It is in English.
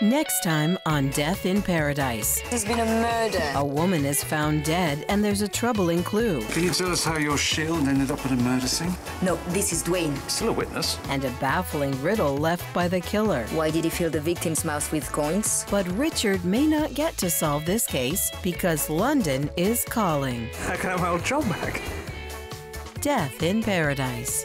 Next time on Death in Paradise. There's been a murder. A woman is found dead and there's a troubling clue. Can you tell us how your shield ended up at a murder scene? No, this is Dwayne. Still a witness. And a baffling riddle left by the killer. Why did he fill the victim's mouth with coins? But Richard may not get to solve this case because London is calling. I can have my old job back? Death in Paradise.